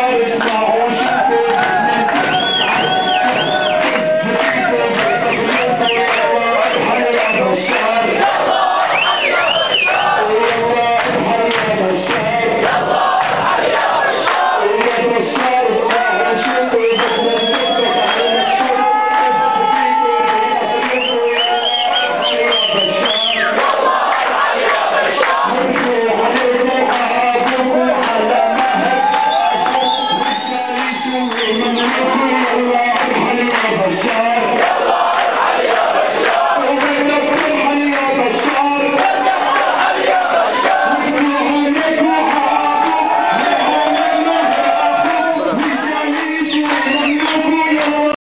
Hare Thank you.